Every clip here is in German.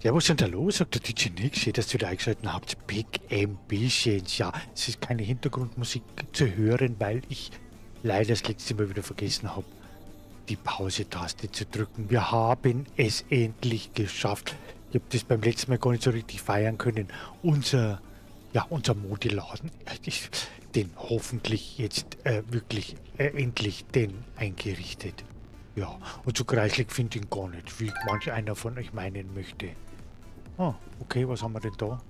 Ja, was ist denn da los? Sagt der DJ Nick. Schön, dass ihr wieder eingeschaltet habt. Big Ambitions. Ja, es ist keine Hintergrundmusik zu hören, weil ich leider das letzte Mal wieder vergessen habe, die Pause-Taste zu drücken. Wir haben es endlich geschafft. Ich habe das beim letzten Mal gar nicht so richtig feiern können. Unser, ja, unser Modeladen, den hoffentlich jetzt äh, wirklich äh, endlich den eingerichtet. Ja, und so kreislig finde ich ihn gar nicht, wie manch einer von euch meinen möchte. Ah, okay, was haben wir denn da?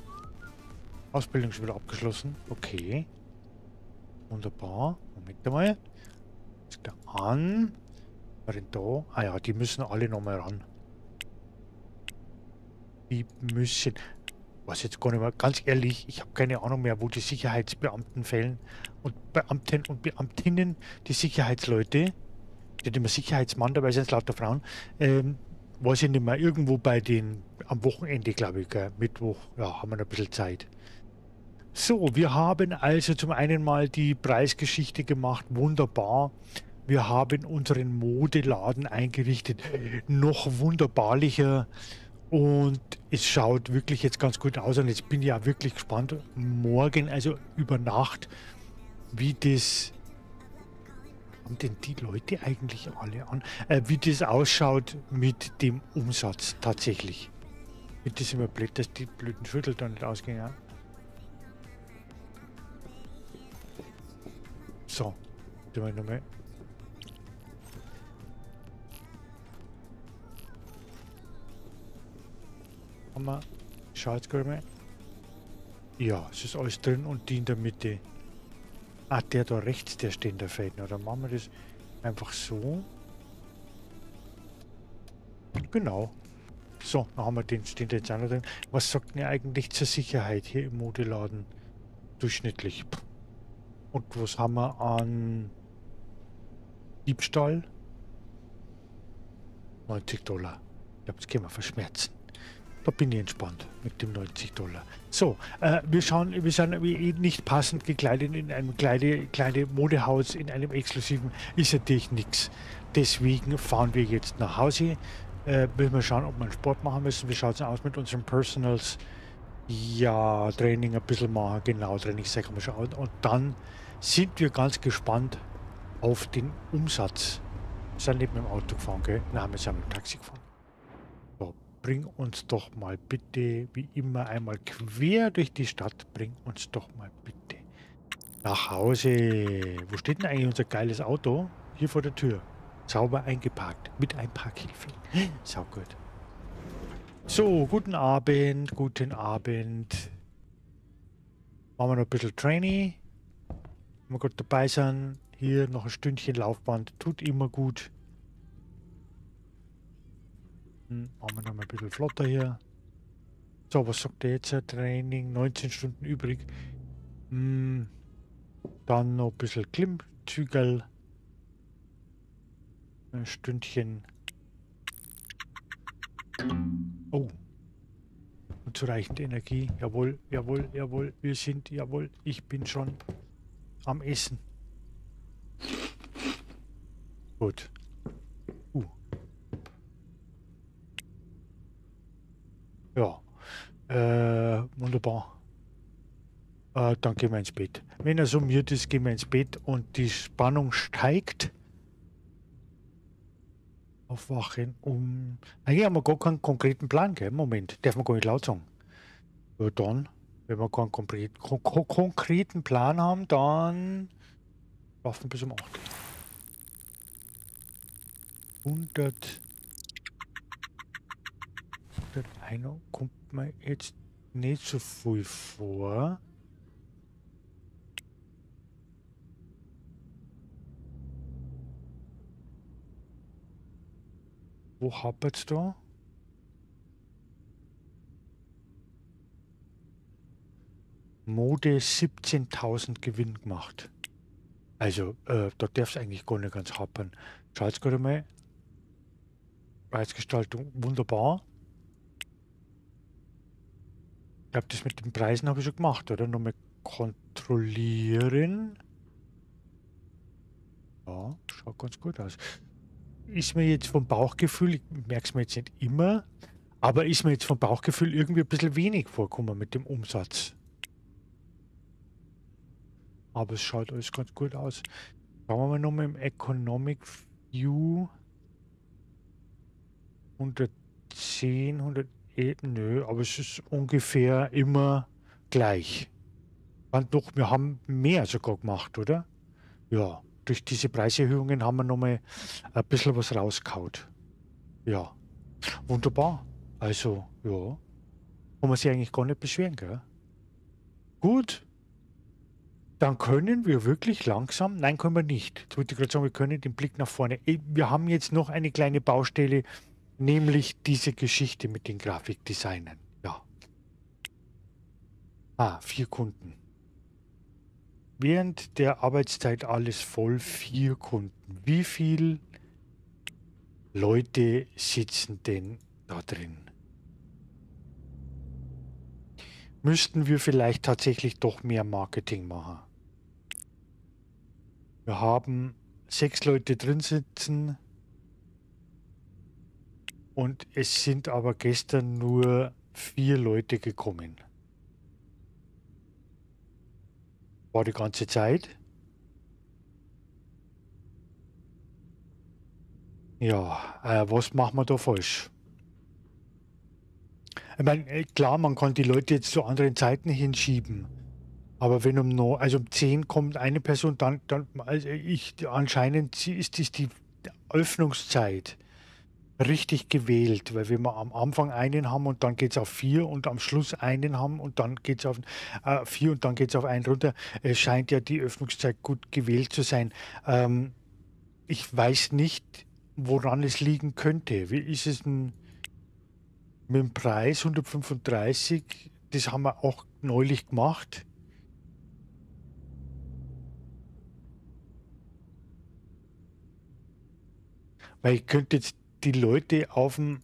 Ausbildung schon wieder abgeschlossen. Okay. Wunderbar. Moment einmal. Ist da an. Was denn da? Ah ja, die müssen alle nochmal ran. Die müssen... Was jetzt gar nicht mehr... Ganz ehrlich, ich habe keine Ahnung mehr, wo die Sicherheitsbeamten fällen. Und Beamten und Beamtinnen, die Sicherheitsleute, die immer Sicherheitsmann, dabei sind es lauter Frauen, ähm, weiß ich nicht mehr, irgendwo bei den, am Wochenende, glaube ich, gell? Mittwoch, ja, haben wir noch ein bisschen Zeit. So, wir haben also zum einen mal die Preisgeschichte gemacht, wunderbar. Wir haben unseren Modeladen eingerichtet, noch wunderbarlicher und es schaut wirklich jetzt ganz gut aus und jetzt bin ich ja wirklich gespannt, morgen, also über Nacht, wie das haben denn die Leute eigentlich alle an? Äh, wie das ausschaut mit dem Umsatz tatsächlich. Mit diesem blöd, dass die blöden Viertel da nicht ausgehen. Ja? So, tun wir nochmal. Schau jetzt gerade mal. Ja, es ist alles drin und die in der Mitte. Ah, der da rechts, der steht in der Fäden. Oder machen wir das einfach so. Genau. So, dann haben wir den, steht jetzt auch noch drin. Was sagt denn eigentlich zur Sicherheit hier im Modeladen? Durchschnittlich. Und was haben wir an Diebstahl? 90 Dollar. Ich glaube, das können wir verschmerzen. Da bin ich entspannt mit dem 90 Dollar. So, äh, wir schauen, wir sind wie nicht passend gekleidet in einem kleinen kleine Modehaus, in einem exklusiven, ist natürlich nichts. Deswegen fahren wir jetzt nach Hause. Äh, müssen wir schauen, ob wir einen Sport machen müssen. Wie schaut es aus mit unseren Personals? Ja, Training ein bisschen machen, genau, Trainingssache mal schauen. Und dann sind wir ganz gespannt auf den Umsatz. Wir sind nicht mit dem Auto gefahren, gell? Nein, wir sind mit dem Taxi gefahren bring uns doch mal bitte, wie immer, einmal quer durch die Stadt. Bring uns doch mal bitte nach Hause. Wo steht denn eigentlich unser geiles Auto? Hier vor der Tür. Sauber eingeparkt. Mit Einparkhilfe. Sau gut. So, guten Abend, guten Abend. Machen wir noch ein bisschen Training. Wir gut dabei sind. Hier noch ein Stündchen Laufband. Tut immer gut. Machen wir nochmal ein bisschen flotter hier. So, was sagt der jetzt? Training, 19 Stunden übrig. Hm, dann noch ein bisschen Klimmzügel. Ein Stündchen. Oh. Unzureichend Energie. Jawohl, jawohl, jawohl. Wir sind, jawohl, ich bin schon am Essen. Gut. Ja. Äh, wunderbar. Äh, dann gehen wir ins Bett. Wenn er summiert ist, gehen wir ins Bett und die Spannung steigt. Aufwachen um... Eigentlich haben wir gar keinen konkreten Plan, gell? Moment, darf man gar nicht laut sagen. Ja, dann, wenn wir keinen konkret, kon konkreten Plan haben, dann schlafen bis um 8. 100 der Einer kommt mir jetzt nicht so viel vor. Wo hapert es da? Mode 17.000 Gewinn gemacht. Also, äh, da darf es eigentlich gar nicht ganz hapern. Schaut gerade mal. Preisgestaltung wunderbar. Ich glaube, das mit den Preisen habe ich schon gemacht, oder? Nochmal kontrollieren. Ja, schaut ganz gut aus. Ist mir jetzt vom Bauchgefühl, ich merke es mir jetzt nicht immer, Aber ist mir jetzt vom Bauchgefühl irgendwie ein bisschen wenig vorkommen mit dem Umsatz. Aber es schaut alles ganz gut aus. Schauen wir mal nochmal im Economic View. 110, 111, nö, aber es ist ungefähr immer gleich. Und doch, wir haben mehr sogar gemacht, oder? Ja, durch diese Preiserhöhungen haben wir nochmal ein bisschen was rausgehaut. Ja, wunderbar. Also, ja, kann man sich eigentlich gar nicht beschweren, gell? Gut, dann können wir wirklich langsam, nein, können wir nicht. Jetzt wollte ich gerade sagen, wir können den Blick nach vorne. Wir haben jetzt noch eine kleine Baustelle, nämlich diese Geschichte mit den Grafikdesignen. Ja. Ah, vier Kunden. Während der Arbeitszeit alles voll, vier Kunden. Wie viele Leute sitzen denn da drin? Müssten wir vielleicht tatsächlich doch mehr Marketing machen? Wir haben sechs Leute drin sitzen und es sind aber gestern nur vier Leute gekommen. War die ganze Zeit. Ja, äh, was machen wir da falsch? Ich meine, äh, klar, man kann die Leute jetzt zu anderen Zeiten hinschieben. Aber wenn um no, also um 10 kommt eine Person, dann, dann also ich anscheinend ist das die Öffnungszeit richtig gewählt, weil wenn wir am Anfang einen haben und dann geht es auf vier und am Schluss einen haben und dann geht es auf äh, vier und dann geht es auf einen runter, es scheint ja die Öffnungszeit gut gewählt zu sein. Ähm, ich weiß nicht, woran es liegen könnte. Wie ist es denn mit dem Preis 135? Das haben wir auch neulich gemacht. Weil ich könnte jetzt die Leute auf dem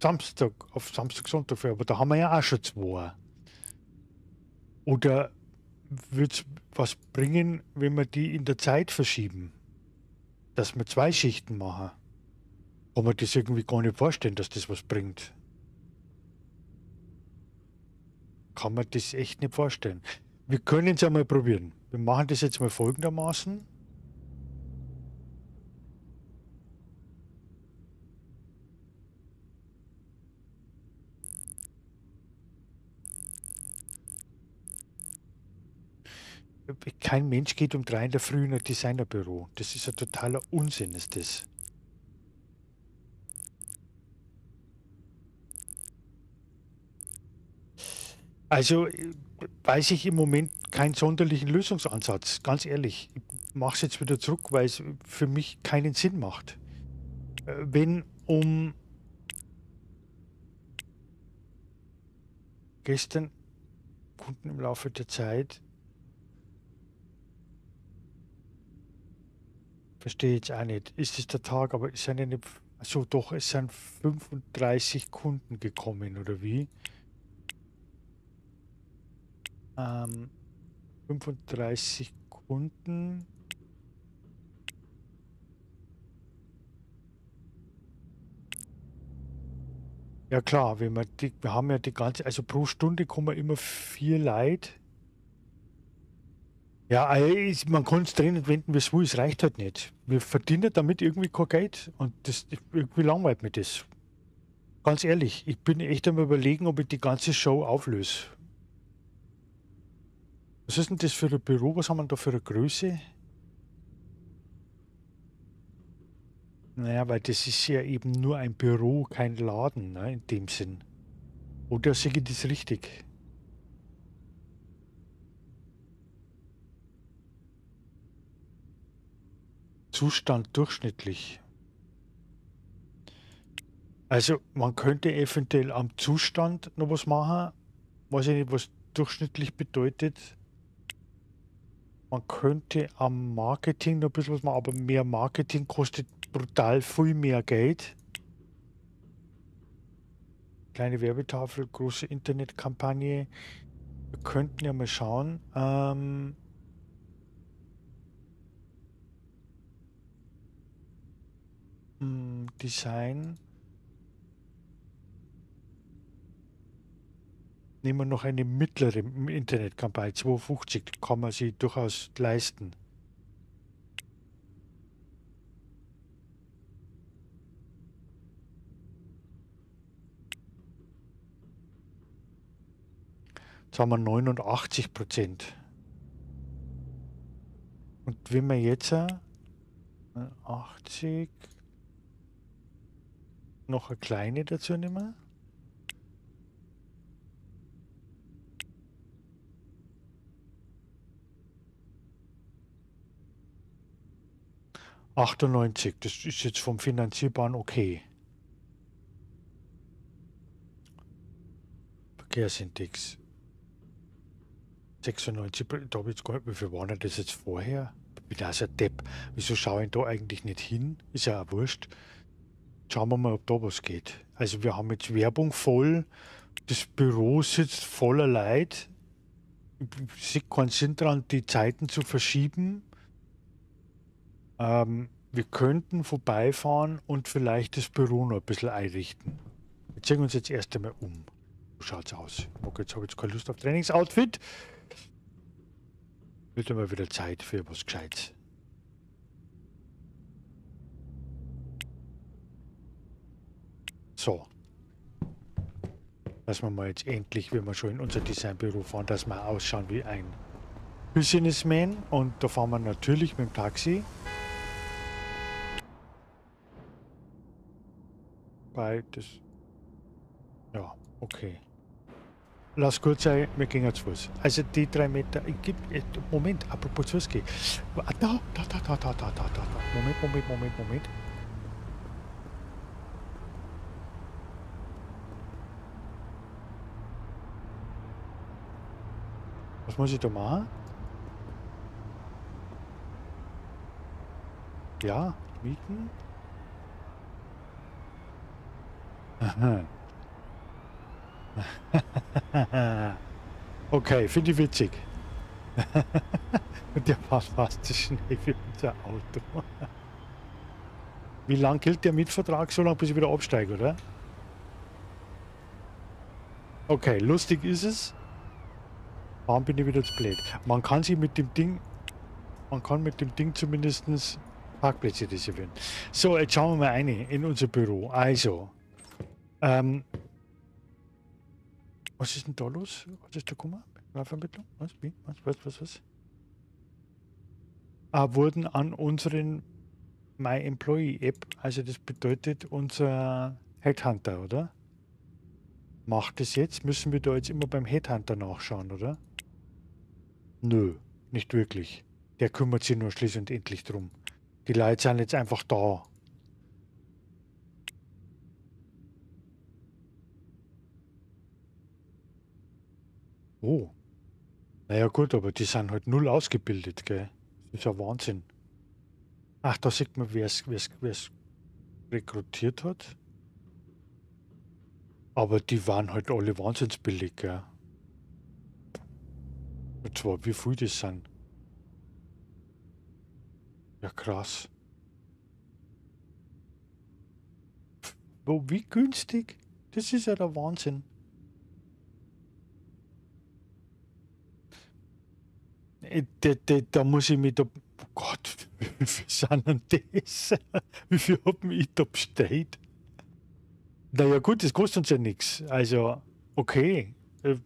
Samstag, auf Samstag, Sonntag aber da haben wir ja auch schon zwei. Oder würde es was bringen, wenn wir die in der Zeit verschieben? Dass wir zwei Schichten machen? Kann man das irgendwie gar nicht vorstellen, dass das was bringt. Kann man das echt nicht vorstellen. Wir können es ja mal probieren. Wir machen das jetzt mal folgendermaßen. Kein Mensch geht um drei in der Früh in ein Designerbüro. Das ist ein totaler Unsinn, ist das. Also weiß ich im Moment keinen sonderlichen Lösungsansatz, ganz ehrlich. Ich mache es jetzt wieder zurück, weil es für mich keinen Sinn macht. Äh, wenn um gestern Kunden im Laufe der Zeit Verstehe jetzt auch nicht. Ist es der Tag, aber es sind ja nicht. Also doch, es sind 35 Kunden gekommen, oder wie? Ähm, 35 Kunden. Ja klar, wenn wir, die, wir haben ja die ganze, also pro Stunde kommen immer vier Leute. Ja, äh, man kann es drehen und wenden, wie es will, es reicht halt nicht. Wir verdienen damit irgendwie kein Geld und das irgendwie langweilt mir das. Ganz ehrlich, ich bin echt am überlegen, ob ich die ganze Show auflöse. Was ist denn das für ein Büro? Was haben wir da für eine Größe? Naja, weil das ist ja eben nur ein Büro, kein Laden, ne, in dem Sinn. Oder sehe ich das richtig? Zustand durchschnittlich. Also man könnte eventuell am Zustand noch was machen. Weiß ich nicht, was durchschnittlich bedeutet. Man könnte am Marketing noch ein bisschen was machen, aber mehr Marketing kostet brutal viel mehr Geld. Kleine Werbetafel, große Internetkampagne. Wir könnten ja mal schauen. Ähm, Design. nehmen wir noch eine mittlere im Internetkampagne. 250 kann man sich durchaus leisten. Jetzt haben wir 89 Prozent. Und wenn wir jetzt 80 noch eine kleine dazu nehmen. Achtundneunzig, das ist jetzt vom Finanzierbaren okay. Verkehrsindex. 96, da habe ich jetzt gar nicht, wie viel waren das jetzt vorher? Bin also ein Depp. Wieso schaue ich da eigentlich nicht hin? Ist ja auch wurscht. Schauen wir mal, ob da was geht. Also wir haben jetzt Werbung voll. Das Büro sitzt voller Leid. Ich sehe keinen Sinn daran, die Zeiten zu verschieben. Ähm, wir könnten vorbeifahren und vielleicht das Büro noch ein bisschen einrichten. Wir ziehen uns jetzt erst einmal um. So schaut's aus. Okay, jetzt habe ich jetzt keine Lust auf Trainingsoutfit. Wird immer wieder Zeit für was Gescheites. So. Dass wir mal jetzt endlich, wenn wir schon in unser Designbüro fahren, dass wir ausschauen wie ein Businessman. Und da fahren wir natürlich mit dem Taxi. Bei das... Ja, okay. Lass gut sein, wir gehen zu Fuß. Also die drei Meter, ich gebe, Moment, apropos Fuß gehen. Da, da, da, da, da, da, da, da. Moment, Moment, Moment, Moment. Was muss ich da machen? Ja, mieten. Okay, finde ich witzig. Und der war fast so schnell wie unser Auto. Wie lang gilt der Mietvertrag? So lange, bis ich wieder absteige, oder? Okay, lustig ist es. Warum bin ich wieder zu blöd? Man kann sich mit dem Ding... Man kann mit dem Ding zumindest Parkplätze reservieren. So, jetzt schauen wir mal eine in unser Büro. Also, ähm, was ist denn da los? Was ist da gekommen? Personalvermittlung? Was? Wie? Was? Was? Was? Was? Ah, wurden an unseren My Employee App, also das bedeutet unser Headhunter, oder? Macht es jetzt? Müssen wir da jetzt immer beim Headhunter nachschauen, oder? Nö, nicht wirklich. Der kümmert sich nur schließlich und endlich drum. Die Leute sind jetzt einfach da. Oh. Naja gut, aber die sind halt null ausgebildet, gell? Das ist ja Wahnsinn. Ach, da sieht man, wer es rekrutiert hat. Aber die waren halt alle wahnsinnsbillig, gell? Zwar, wie viel das sind. Ja, krass. Wo, wie günstig? Das ist ja der Wahnsinn. Da, da, da muss ich mich da. Oh Gott, wie viel sind denn das? Wie viel haben ich da bestellt? Naja, gut, das kostet uns ja nichts. Also, okay, äh,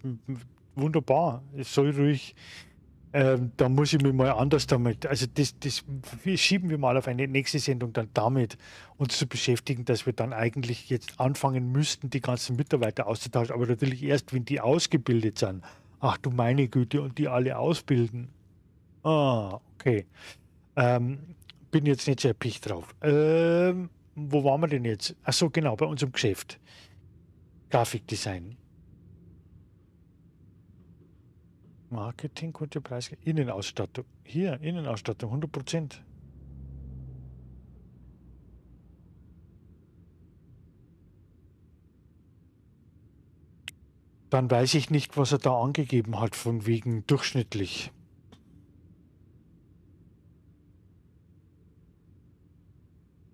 wunderbar. Soll ruhig. Ähm, da muss ich mich mal anders damit, also das, das schieben wir mal auf eine nächste Sendung dann damit, uns zu beschäftigen, dass wir dann eigentlich jetzt anfangen müssten, die ganzen Mitarbeiter auszutauschen, aber natürlich erst, wenn die ausgebildet sind. Ach du meine Güte, und die alle ausbilden. Ah, okay. Ähm, bin jetzt nicht sehr picht drauf. Ähm, wo waren wir denn jetzt? Ach so, genau, bei unserem Geschäft. Grafikdesign. Marketing, gute Preis, Innenausstattung. Hier, Innenausstattung, 100 Prozent. Dann weiß ich nicht, was er da angegeben hat, von wegen durchschnittlich.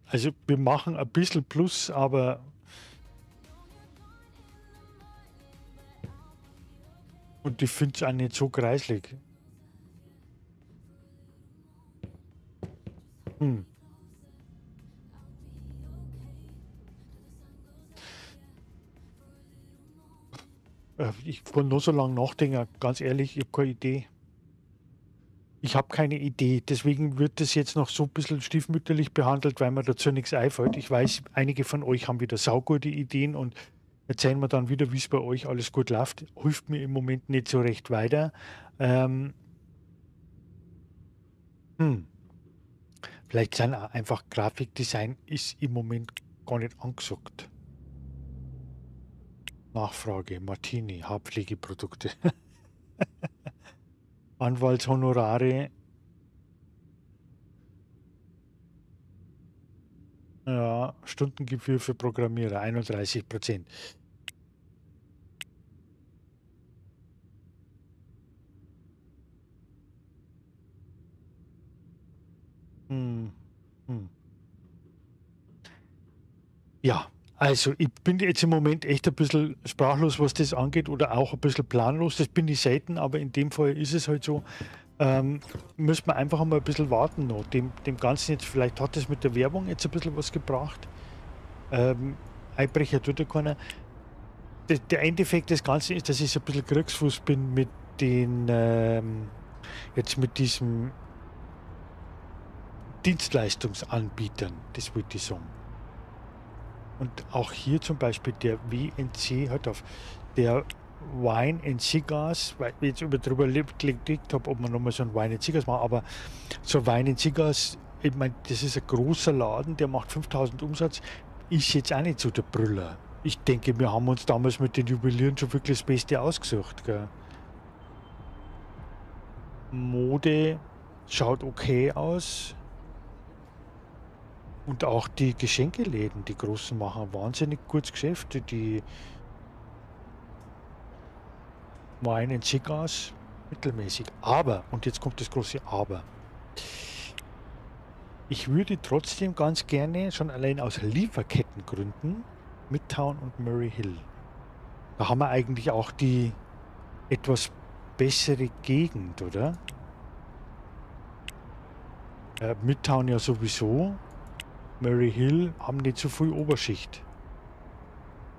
Also wir machen ein bisschen Plus, aber Und ich finde es auch nicht so kreislig. Hm. Äh, ich kann nur so lange nachdenken, ganz ehrlich, ich habe keine Idee. Ich habe keine Idee, deswegen wird das jetzt noch so ein bisschen stiefmütterlich behandelt, weil mir dazu nichts einfällt. Ich weiß, einige von euch haben wieder saugute Ideen und erzählen mir dann wieder, wie es bei euch alles gut läuft. Hilft mir im Moment nicht so recht weiter. Ähm hm. Vielleicht sind auch einfach Grafikdesign ist im Moment gar nicht angesagt. Nachfrage, Martini, Haarpflegeprodukte. Anwaltshonorare. Ja, Stundengebühr für Programmierer 31 Prozent. Hm. Hm. Ja, also ich bin jetzt im Moment echt ein bisschen sprachlos, was das angeht, oder auch ein bisschen planlos. Das bin ich selten, aber in dem Fall ist es halt so. Ähm, müssen wir einfach mal ein bisschen warten noch. Dem, dem Ganzen jetzt, vielleicht hat das mit der Werbung jetzt ein bisschen was gebracht. Ähm, Einbrecher tut ja keiner. Der, der Endeffekt des Ganzen ist, dass ich so ein bisschen Kriegsfuß bin mit den, ähm, jetzt mit diesem Dienstleistungsanbietern, ich sagen. Und auch hier zum Beispiel der WNC hat auf der Wine and Cigars, weil ich jetzt über drüber geklickt habe, ob man nochmal so ein Wine and Cigars macht, aber so Wine and Cigars, ich meine, das ist ein großer Laden, der macht 5000 Umsatz, ist jetzt auch nicht so der Brüller. Ich denke, wir haben uns damals mit den Juwelieren schon wirklich das Beste ausgesucht. Gell? Mode schaut okay aus. Und auch die Geschenkeläden, die großen, machen wahnsinnig gutes Geschäft. Die Wine and Cigars mittelmäßig. Aber, und jetzt kommt das große Aber. Ich würde trotzdem ganz gerne, schon allein aus Lieferkettengründen, Midtown und Murray Hill. Da haben wir eigentlich auch die etwas bessere Gegend, oder? Äh, Midtown ja sowieso. Murray Hill haben nicht so viel Oberschicht.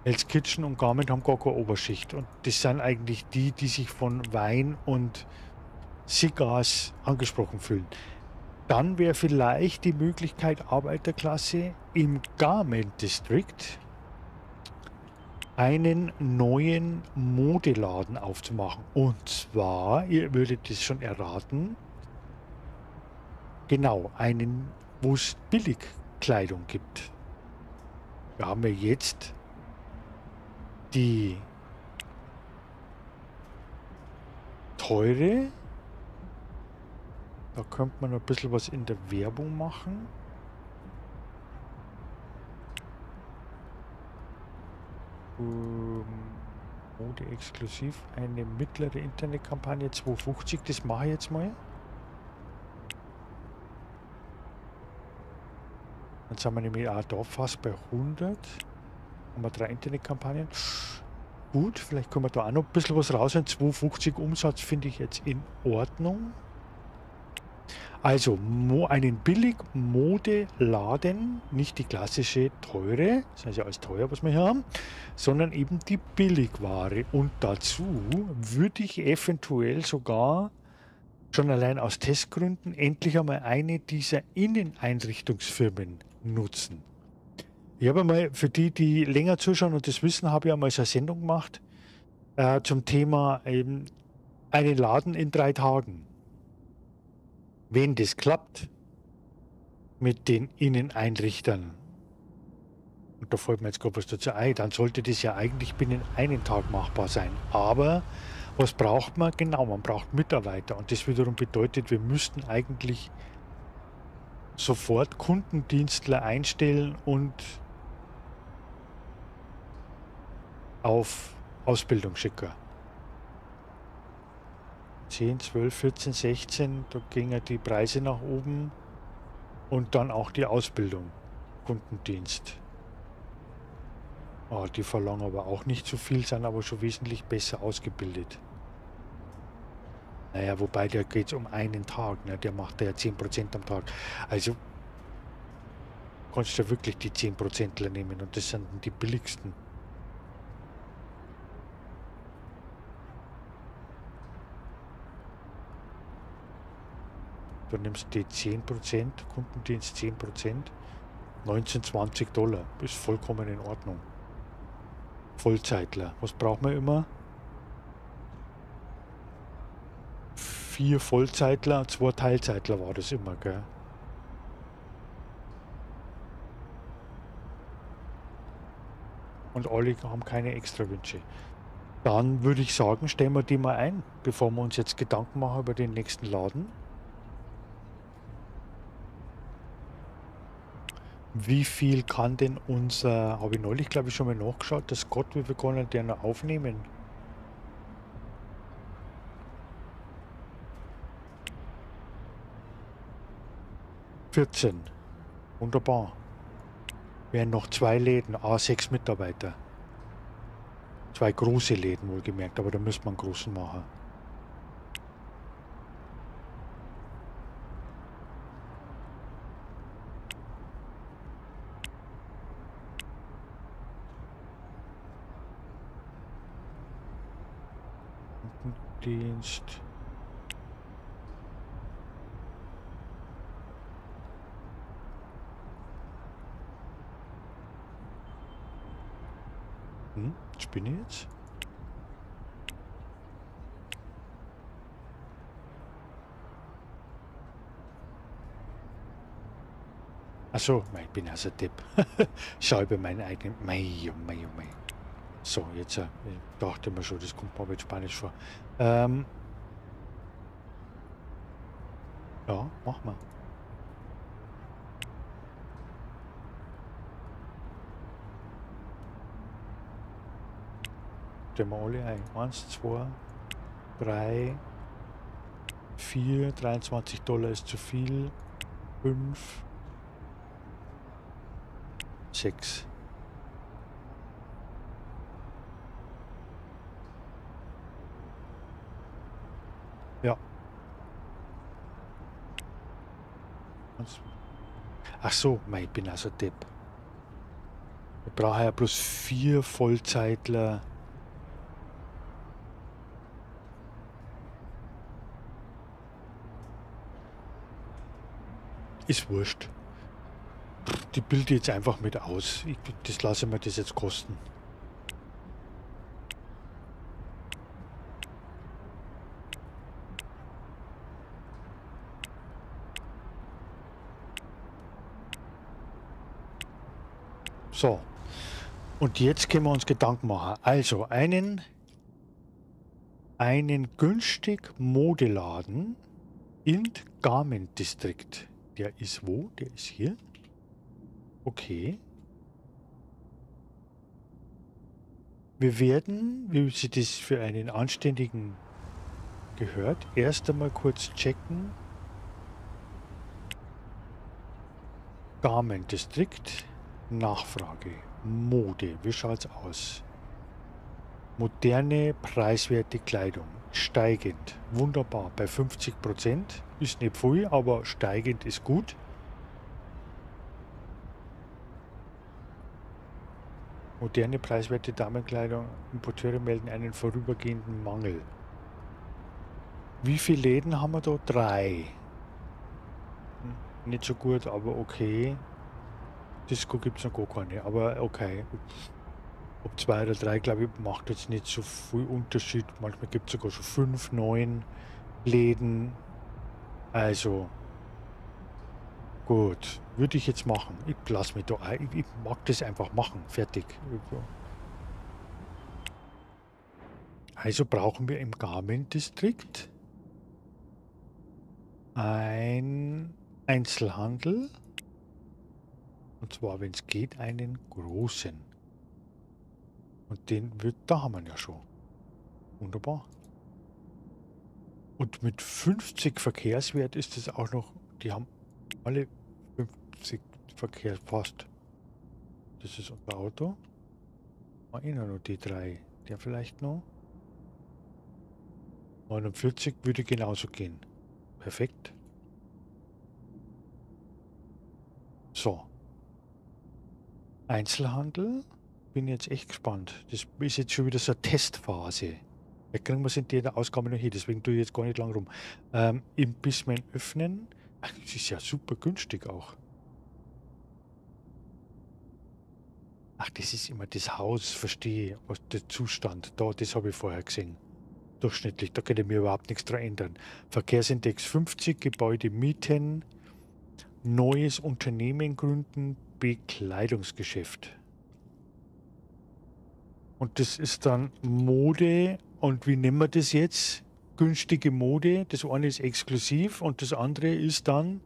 Hell's Kitchen und Garment haben gar keine Oberschicht. Und das sind eigentlich die, die sich von Wein und Cigars angesprochen fühlen. Dann wäre vielleicht die Möglichkeit, Arbeiterklasse im Garment District einen neuen Modeladen aufzumachen. Und zwar, ihr würdet es schon erraten, genau, einen, wo es billig Kleidung gibt. Wir haben ja jetzt die teure. Da könnte man ein bisschen was in der Werbung machen. Ähm, Mode exklusiv eine mittlere Internetkampagne 250, das mache ich jetzt mal. Dann sind wir nämlich auch da fast bei 100. Haben wir drei Internetkampagnen. Gut, vielleicht können wir da auch noch ein bisschen was raus. 250 Umsatz finde ich jetzt in Ordnung. Also einen billig Modeladen, nicht die klassische teure, das heißt ja alles teuer, was wir hier haben, sondern eben die Billigware. Und dazu würde ich eventuell sogar schon allein aus Testgründen endlich einmal eine dieser Inneneinrichtungsfirmen nutzen. Ich habe mal, für die, die länger zuschauen und das wissen, habe ich einmal so eine Sendung gemacht äh, zum Thema eben einen Laden in drei Tagen. Wenn das klappt mit den Inneneinrichtern, und da fällt mir jetzt gerade was dazu ein, dann sollte das ja eigentlich binnen einen Tag machbar sein. Aber was braucht man? Genau, man braucht Mitarbeiter. Und das wiederum bedeutet, wir müssten eigentlich sofort Kundendienstler einstellen und auf Ausbildung schicken. 10, 12, 14, 16, da gingen die Preise nach oben und dann auch die Ausbildung, Kundendienst. Oh, die verlangen aber auch nicht so viel, sind aber schon wesentlich besser ausgebildet. Naja, wobei, der geht es um einen Tag. Ne? Der macht ja 10% am Tag. Also kannst du wirklich die 10% nehmen und das sind die billigsten. Du nimmst die 10%, Kundendienst 10%, 19, 20 Dollar. Ist vollkommen in Ordnung. Vollzeitler. Was braucht man immer? Vier Vollzeitler, zwei Teilzeitler war das immer, gell? Und alle haben keine extra Wünsche. Dann würde ich sagen, stellen wir die mal ein, bevor wir uns jetzt Gedanken machen über den nächsten Laden. Wie viel kann denn unser, habe ich neulich glaube ich schon mal nachgeschaut, das Gott, wie viel kann der noch aufnehmen? Vierzehn. Wunderbar. Wären noch zwei Läden, A6 Mitarbeiter. Zwei große Läden wohlgemerkt, aber da müsste man großen machen. Dienst. Hm, spinne jetzt? Achso, ich bin also Depp. Schau über meinen eigenen. Mei, oh mei, oh mei. So, jetzt äh, dachte mir schon, das kommt mal mit Spanisch vor. Ähm, ja, mach mal. Wir alle ein. 1, 2, 3, 4, 23 Dollar ist zu viel. 5, 6. Ja. Ach so, ich bin also Depp. Wir brauchen ja bloß vier Vollzeitler. Ist wurscht. Die bilde jetzt einfach mit aus. Ich, das lasse mir das jetzt kosten. So. Und jetzt können wir uns Gedanken machen. Also einen, einen günstig Modeladen in Garment District. Der ist wo? Der ist hier. Okay. Wir werden, wie sich das für einen Anständigen gehört, erst einmal kurz checken. Garment District. Nachfrage. Mode. Wie schaut's aus? Moderne, preiswerte Kleidung. Steigend. Wunderbar. Bei 50 Prozent. Ist nicht viel, aber steigend ist gut. Moderne, preiswerte Damenkleidung. Importeure melden einen vorübergehenden Mangel. Wie viele Läden haben wir da? Drei. Nicht so gut, aber okay. Disco gibt es noch gar keine, aber okay. Ob zwei oder drei, glaube ich, macht jetzt nicht so viel Unterschied. Manchmal gibt es sogar schon fünf, neun Läden. Also, gut, würde ich jetzt machen. Ich lasse mich da ein. Ich, mag das einfach machen. Fertig. Also brauchen wir im Garmin-Distrikt ein Einzelhandel. Und zwar, wenn es geht, einen großen. Und den wird, da haben wir ja schon. Wunderbar. Und mit 50 Verkehrswert ist es auch noch, die haben alle 50 Verkehr. Das ist unser Auto. Mal eh noch die drei. Der vielleicht noch. 49 würde genauso gehen. Perfekt. So. Einzelhandel. Bin jetzt echt gespannt. Das ist jetzt schon wieder so eine Testphase. Da kriegen wir es in der Ausgabe noch hin, deswegen tue ich jetzt gar nicht lang rum. Ähm, Imbissmen öffnen. Das ist ja super günstig auch. Ach, das ist immer das Haus, verstehe, was der Zustand. Da, das habe ich vorher gesehen. Durchschnittlich, da kann ich mir überhaupt nichts dran ändern. Verkehrsindex 50, Gebäude mieten, neues Unternehmen gründen, Bekleidungsgeschäft. Und das ist dann Mode. Und wie nennen wir das jetzt? Günstige Mode. Das eine ist exklusiv und das andere ist dann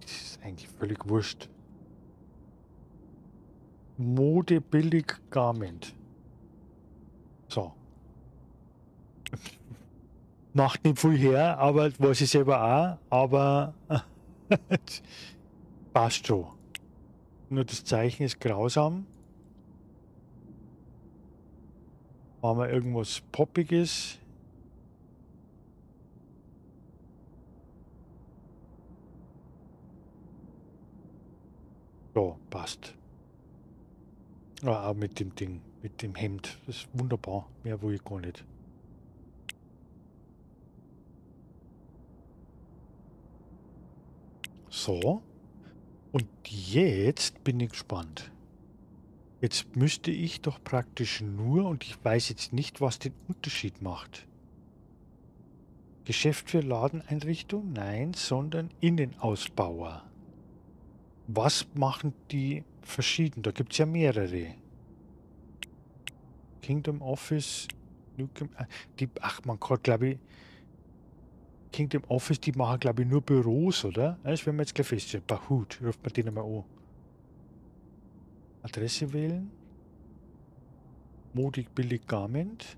Das ist eigentlich völlig wurscht. Mode billig Garment. So. Macht nicht viel her, aber weiß ich selber auch, aber passt schon. Nur das Zeichen ist grausam. Machen wir irgendwas Poppiges. So, passt. Ja, auch mit dem Ding, mit dem Hemd. Das ist wunderbar. Mehr will ich gar nicht. So. Und jetzt bin ich gespannt. Jetzt müsste ich doch praktisch nur, und ich weiß jetzt nicht, was den Unterschied macht. Geschäft für Ladeneinrichtung? Nein, sondern Innenausbauer. Was machen die verschieden? Da gibt es ja mehrere. Kingdom Office, Nukem, äh, die, ach, man kann, glaube ich, Kingdom Office, die machen, glaube ich, nur Büros, oder? Das werden wir jetzt gleich feststellen. Bahut, ruft man den mal an. Adresse wählen. Modig billig Garment.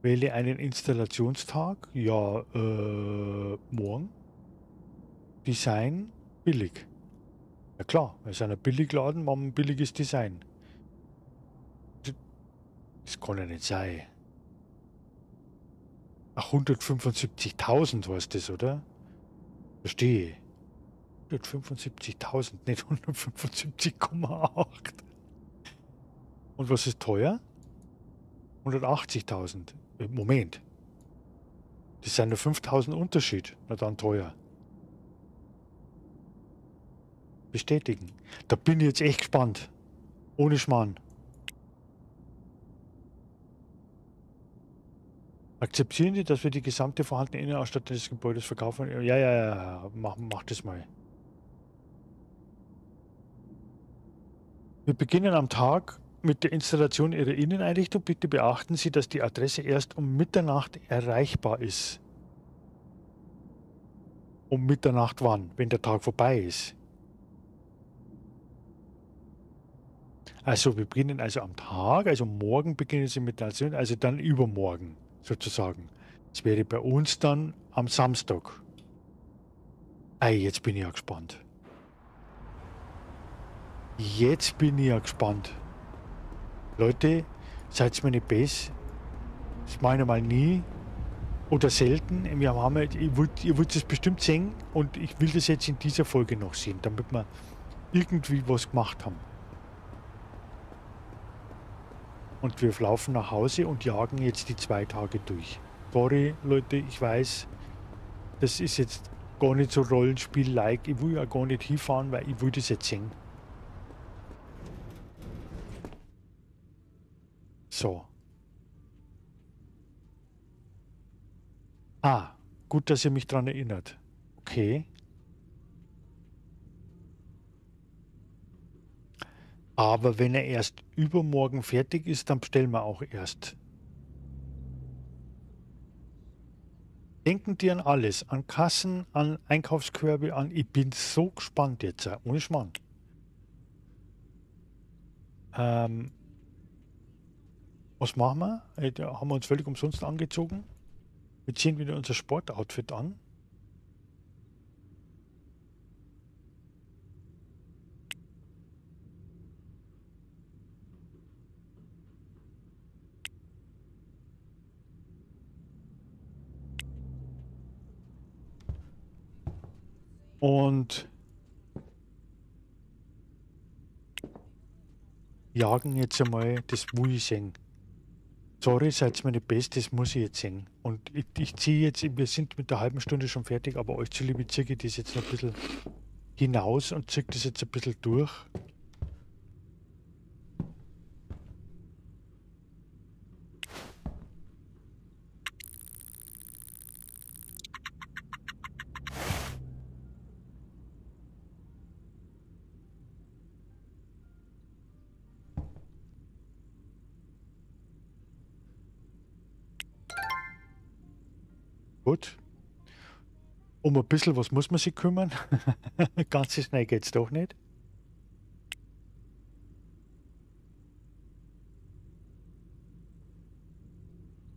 Wähle einen Installationstag. Ja, äh, morgen. Design billig. Ja klar, wir sind ein Billigladen, machen ein billiges Design. Das kann ja nicht sein. Ach, 175.000 war es das, oder? Verstehe. 175.000, nicht 175,8. Und was ist teuer? 180.000. Äh, Moment. Das sind nur 5.000 Unterschied. Na dann teuer. Bestätigen. Da bin ich jetzt echt gespannt. Ohne Schmarrn. Akzeptieren Sie, dass wir die gesamte vorhandene Innenausstattung des Gebäudes verkaufen? Ja, ja, ja, mach, mach das mal. Wir beginnen am Tag mit der Installation Ihrer Inneneinrichtung. Bitte beachten Sie, dass die Adresse erst um Mitternacht erreichbar ist. Um Mitternacht wann? Wenn der Tag vorbei ist. Also wir beginnen also am Tag, also morgen beginnen Sie mit der Installation, also dann übermorgen sozusagen. Das wäre bei uns dann am Samstag. Ei, jetzt bin ich ja gespannt. Jetzt bin ich ja gespannt. Leute, seid mir nicht besser. Das meine mal nie oder selten. Wir haben ihr wollt es bestimmt sehen und ich will das jetzt in dieser Folge noch sehen, damit wir irgendwie was gemacht haben. Und wir laufen nach Hause und jagen jetzt die zwei Tage durch. Sorry, Leute, ich weiß, das ist jetzt gar nicht so Rollenspiel-like. Ich will ja gar nicht hinfahren, weil ich will das jetzt sehen. So. Ah, gut, dass ihr mich daran erinnert. Okay. Aber wenn er erst übermorgen fertig ist, dann bestellen wir auch erst. Denken die an alles, an Kassen, an Einkaufskörbe, an... Ich bin so gespannt jetzt, ohne Schmarrn. Ähm, was machen wir? Da haben wir uns völlig umsonst angezogen. Wir ziehen wieder unser Sportoutfit an. Und jagen jetzt einmal das Wui sehen. Sorry, seid nicht best, das muss ich jetzt sehen. Und ich, ich ziehe jetzt, wir sind mit der halben Stunde schon fertig, aber euch zuliebe ziehe ich das jetzt noch ein bisschen hinaus und ziehe das jetzt ein bisschen durch. Gut. Um ein bisschen was muss man sich kümmern. Ganz so schnell geht es doch nicht.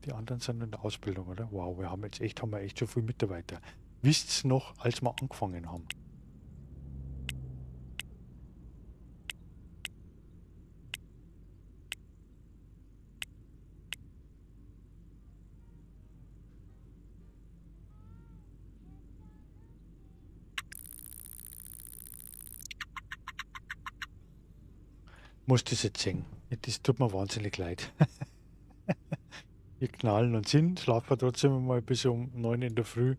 Die anderen sind in der Ausbildung, oder? Wow, wir haben jetzt echt, haben wir echt schon viele Mitarbeiter. Wisst's noch, als wir angefangen haben? Muss das jetzt sehen. Das tut mir wahnsinnig leid. Wir knallen uns hin, schlafen trotzdem mal bis um 9 in der Früh.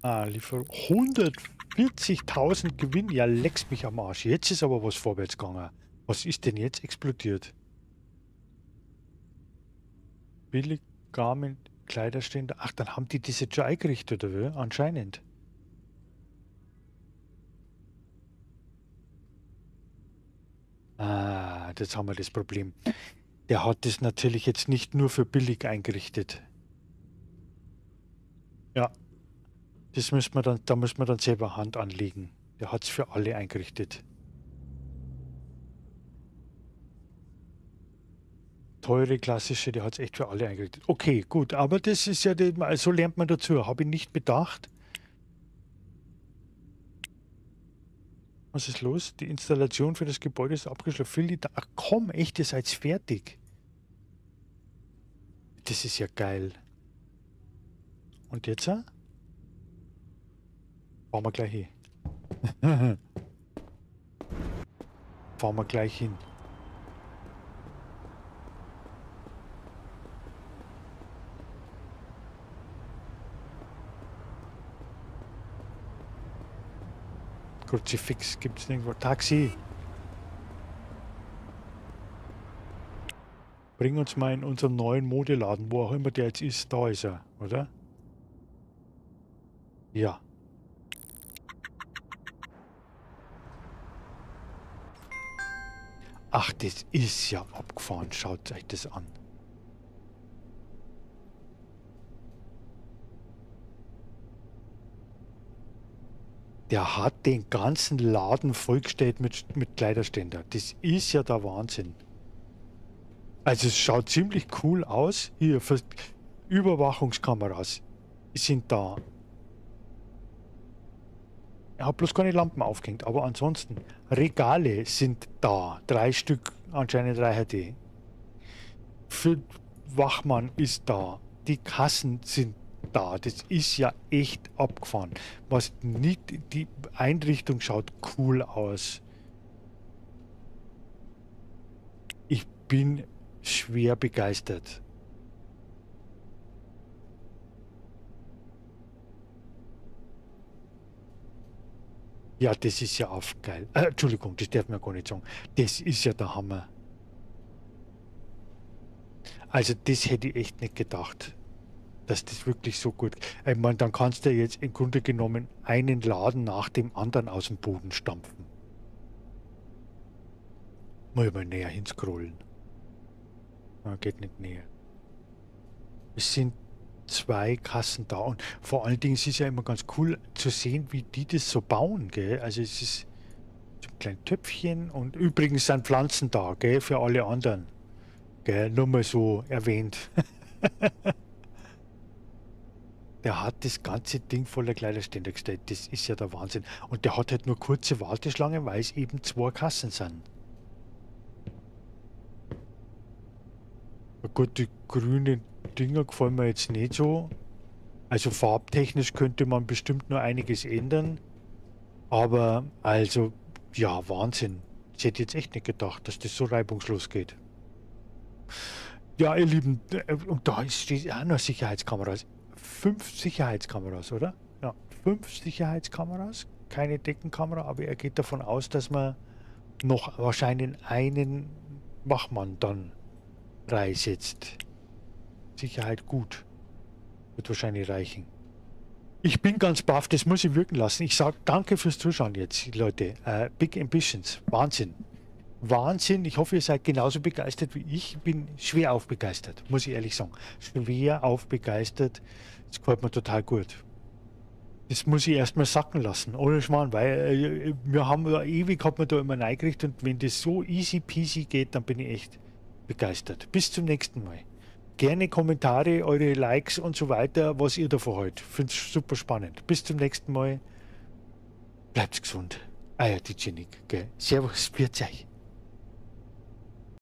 Ah, Lieferung. 140.000 Gewinn. Ja, leck's mich am Arsch. Jetzt ist aber was vorwärts gegangen. Was ist denn jetzt explodiert? Billig Garmin Kleiderständer. Ach, dann haben die das jetzt schon eingerichtet, oder wie? Anscheinend. Ah, jetzt haben wir das Problem. Der hat das natürlich jetzt nicht nur für billig eingerichtet. Ja, das müssen wir dann, da müssen wir dann selber Hand anlegen. Der hat es für alle eingerichtet. Teure, klassische, der hat es echt für alle eingerichtet. Okay, gut, aber das ist ja, so lernt man dazu. Habe ich nicht bedacht. Was ist los? Die Installation für das Gebäude ist abgeschlossen. Ach komm, echt, ihr seid fertig. Das ist ja geil. Und jetzt? Äh? Fahren wir gleich hin. Fahren wir gleich hin. Kruzifix gibt es nirgendwo. Taxi! Bring uns mal in unseren neuen Modeladen, wo auch immer der jetzt ist. Da ist er, oder? Ja. Ach, das ist ja abgefahren. Schaut euch das an. Der hat den ganzen Laden vollgestellt mit, mit Kleiderständer. Das ist ja der Wahnsinn. Also es schaut ziemlich cool aus. Hier, Überwachungskameras sind da. Er hat bloß keine Lampen aufgehängt, aber ansonsten Regale sind da. Drei Stück, anscheinend 3 HD. Für Wachmann ist da. Die Kassen sind da. Das ist ja echt abgefahren. Was nicht, die Einrichtung schaut cool aus. Ich bin schwer begeistert. Ja, das ist ja auch geil. Äh, Entschuldigung, das darf man gar nicht sagen. Das ist ja der Hammer. Also das hätte ich echt nicht gedacht dass das wirklich so gut. Ich meine, dann kannst du jetzt im Grunde genommen einen Laden nach dem anderen aus dem Boden stampfen. Mal mal näher hinscrollen. Ja, geht nicht näher. Es sind zwei Kassen da und vor allen Dingen ist es ja immer ganz cool zu sehen, wie die das so bauen, gell? Also es ist so ein kleines Töpfchen und übrigens sind Pflanzen da, gell? Für alle anderen. Gell? Nur mal so erwähnt. Der hat das ganze Ding voller Kleiderständer gestellt. Das ist ja der Wahnsinn. Und der hat halt nur kurze Warteschlangen, weil es eben zwei Kassen sind. Na gut, die grünen Dinger gefallen mir jetzt nicht so. Also farbtechnisch könnte man bestimmt nur einiges ändern. Aber also, ja, Wahnsinn. Ich hätte jetzt echt nicht gedacht, dass das so reibungslos geht. Ja, ihr Lieben, äh, und da steht auch noch Sicherheitskameras. Fünf Sicherheitskameras, oder? Ja, fünf Sicherheitskameras. Keine Deckenkamera, aber er geht davon aus, dass man noch wahrscheinlich einen Wachmann dann reinsetzt. Sicherheit gut. Wird wahrscheinlich reichen. Ich bin ganz baff, das muss ich wirken lassen. Ich sage danke fürs Zuschauen jetzt, Leute. Uh, Big Ambitions. Wahnsinn. Wahnsinn. Ich hoffe, ihr seid genauso begeistert wie ich. Ich bin schwer aufbegeistert, muss ich ehrlich sagen. Schwer aufbegeistert. Das gefällt mir total gut. Das muss ich erstmal sacken lassen, ohne Schmarrn, weil äh, wir haben ja ewig hat man da immer reingekriegt und wenn das so easy peasy geht, dann bin ich echt begeistert. Bis zum nächsten Mal gerne Kommentare, eure Likes und so weiter, was ihr davon haltet. Finde es super spannend. Bis zum nächsten Mal. Bleibt gesund. Euer DJ Nick. Servus, Spielzeug.